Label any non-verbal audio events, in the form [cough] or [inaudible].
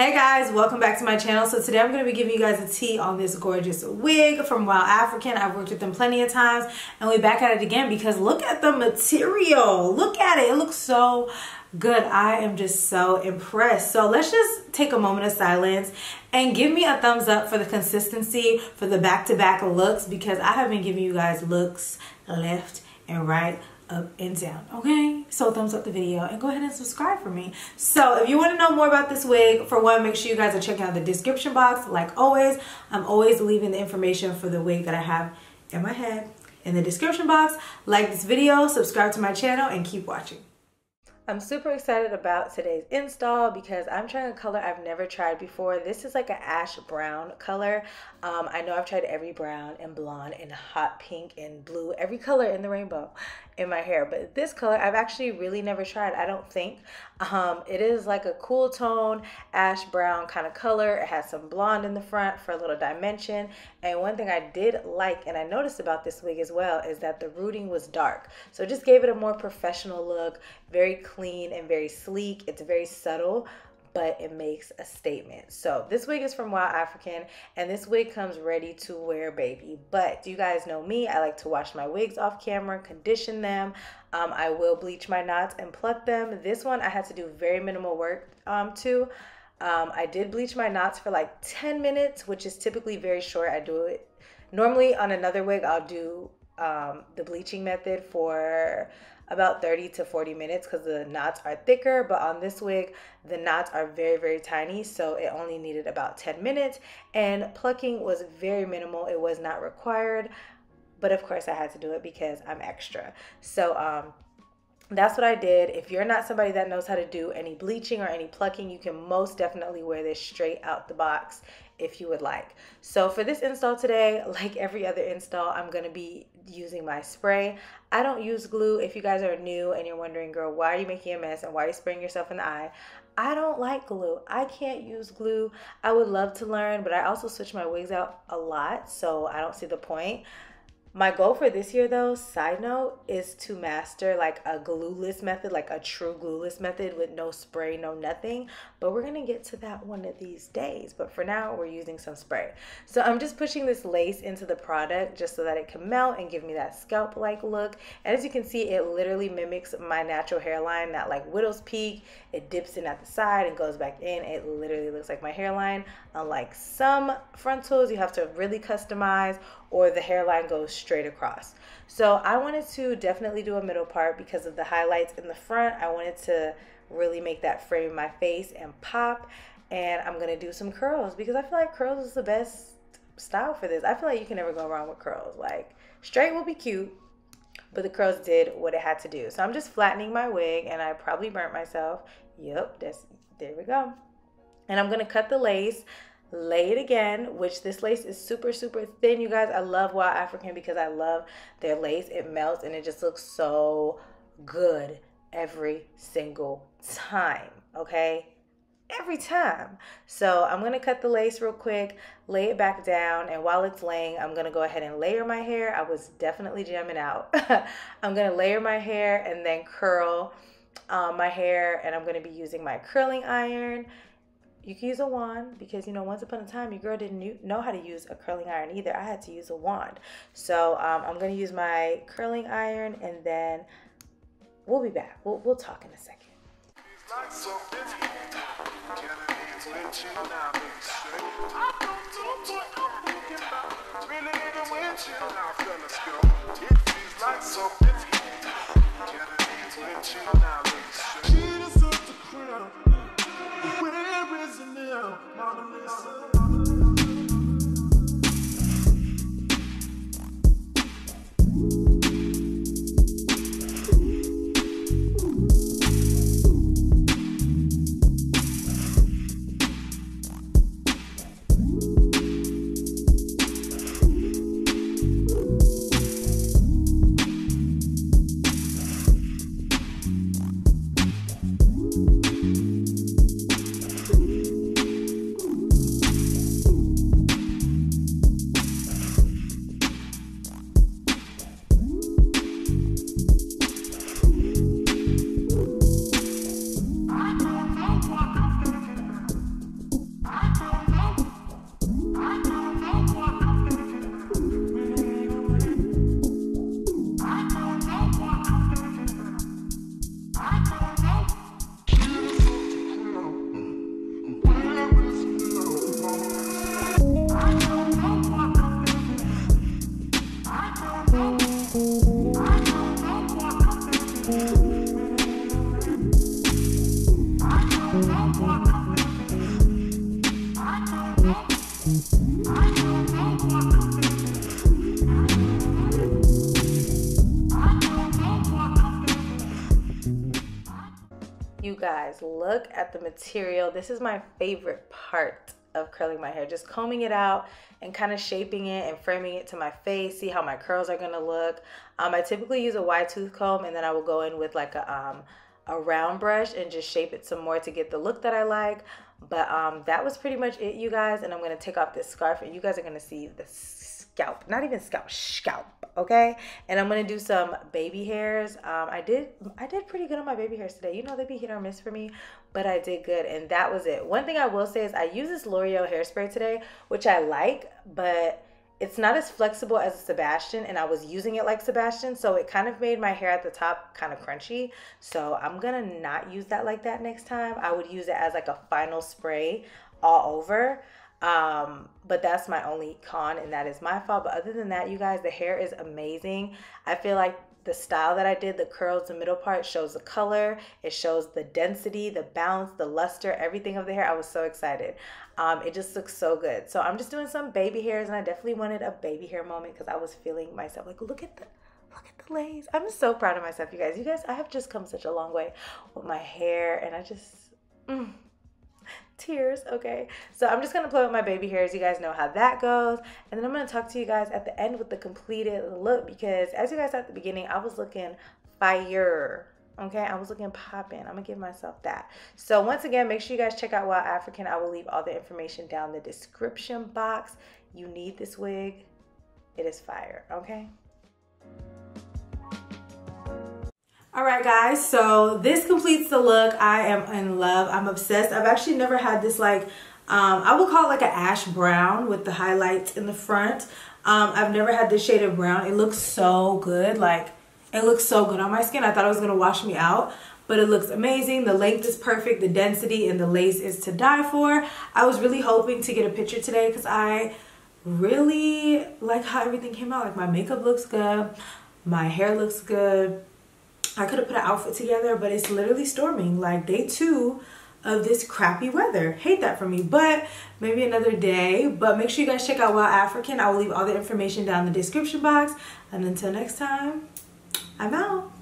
Hey guys, welcome back to my channel. So today I'm going to be giving you guys a tea on this gorgeous wig from WowAfrican. I've worked with them plenty of times and we're back at it again because look at the material. Look at it. It looks so good. I am just so impressed. So let's just take a moment of silence and give me a thumbs up for the consistency for the back-to-back -back looks because I have been giving you guys looks left and right up and down okay? So thumbs up the video and go ahead and subscribe for me. So if you want to know more about this wig for one make sure you guys are checking out the description box. Like always i'm always leaving the information for the wig that i have in my head in the description box. Like this video subscribe to my channel and keep watching I'm super excited about today's install because I'm trying a color I've never tried before. This is like an ash brown color. Um, I know I've tried every brown and blonde and hot pink and blue, every color in the rainbow in my hair. But this color I've actually really never tried, I don't think. Um, it is like a cool tone, ash brown kind of color. It has some blonde in the front for a little dimension. And one thing I did like and I noticed about this wig as well is that the rooting was dark. So it just gave it a more professional look, very clean and very sleek. It's very subtle but it makes a statement. So this wig is from WowAfrican and this wig comes ready to wear baby. But you guys know me? I like to wash my wigs off camera, condition them. Um, I will bleach my knots and pluck them. This one I had to do very minimal work um, to. Um, I did bleach my knots for like 10 minutes, which is typically very short. I do it normally on another wig, I'll do um, the bleaching method for about 30 to 40 minutes because the knots are thicker but on this wig the knots are very very tiny so it only needed about 10 minutes and plucking was very minimal it was not required but of course I had to do it because I'm extra so um that's what I did. If you're not somebody that knows how to do any bleaching or any plucking, you can most definitely wear this straight out the box if you would like. So for this install today, [laughs] like every other install, I'm going to be using my spray. I don't use glue. If you guys are new and you're wondering, girl, why are you making a mess and why are you spraying yourself in the eye? I don't like glue. I can't use glue. I would love to learn, but I also switch my wigs out a lot, so I don't see the point. My goal for this year, though, side note, is to master like a glueless method, like a true glueless method with no spray, no nothing. But we're gonna get to that one of these days. But for now, we're using some spray. So I'm just pushing this lace into the product just so that it can melt and give me that scalp like look. And as you can see, it literally mimics my natural hairline, that like widow's peak. It dips in at the side and goes back in. It literally looks like my hairline. Unlike some frontals, you have to really customize or the hairline goes straight across. So I wanted to definitely do a middle part because of the highlights in the front. I wanted to really make that frame my face and pop. And I'm going to do some curls because I feel like curls is the best style for this. I feel like you can never go wrong with curls. Like straight will be cute, but the curls did what it had to do. So I'm just flattening my wig and I probably burnt myself. Yep, that's there we go. And I'm to cut the lace lay it again which this lace is super super thin you guys. I love WowAfrican because i love their lace. It melts and it just looks so good every single time okay? Every time. So i'm going to cut the lace real quick lay it back down and while it's laying i'm going to go ahead and layer my hair. I was definitely jamming out. [laughs] I'm going to layer my hair and then curl um, my hair and i'm going to be using my curling iron you can use a wand because you know once upon a time your girl didn't know how to use a curling iron either. I had to use a wand. So um, i'm going to use my curling iron and then we'll be back. We'll, we'll talk in a second. listen. You guys, look at the material. This is my favorite part of curling my hair. Just combing it out and kind of shaping it and framing it to my face. See how my curls are to look. Um, I typically use a wide tooth comb and then I will go in with like a, um, a round brush and just shape it some more to get the look that I like. But um, that was pretty much it, you guys. And I'm going to take off this scarf and you guys are going to see the scalp. Not even scalp, scalp okay and i'm gonna do some baby hairs um i did i did pretty good on my baby hairs today you know they'd be hit or miss for me but i did good and that was it one thing i will say is i use this l'oreal hairspray today which i like but it's not as flexible as Sebastian and I was using it like Sebastian so it kind of made my hair at the top kind of crunchy. So I'm gonna not use that like that next time. I would use it as like a final spray all over um, but that's my only con, and that is my fault. But other than that, you guys, the hair is amazing. I feel like the style that I did, the curls, the middle part shows the color, it shows the density, the bounce, the luster, everything of the hair. I was so excited. Um, it just looks so good. So I'm just doing some baby hairs, and I definitely wanted a baby hair moment because I was feeling myself like, look at the look at the lace. I'm so proud of myself, you guys. You guys, I have just come such a long way with my hair, and I just. Mm tears okay. So i'm just gonna play with my baby hairs. You guys know how that goes. And then i'm gonna talk to you guys at the end with the completed look because as you guys at the beginning i was looking fire okay? I was looking popping i'm gonna give myself that. So once again make sure you guys check out WowAfrican. I will leave all the information down the description box. You need this wig it is fire okay all right, guys, so this completes the look. I am in love. I'm obsessed. I've actually never had this like, um, I would call it like an ash brown with the highlights in the front. Um, I've never had this shade of brown. It looks so good. Like, it looks so good on my skin. I thought it was going to wash me out, but it looks amazing. The length is perfect. The density and the lace is to die for. I was really hoping to get a picture today because I really like how everything came out. Like, my makeup looks good. My hair looks good I could have put an outfit together, but it's literally storming. Like day two of this crappy weather. Hate that for me, but maybe another day. But make sure you guys check out WowAfrican. I will leave all the information down in the description box. And until next time, I'm out.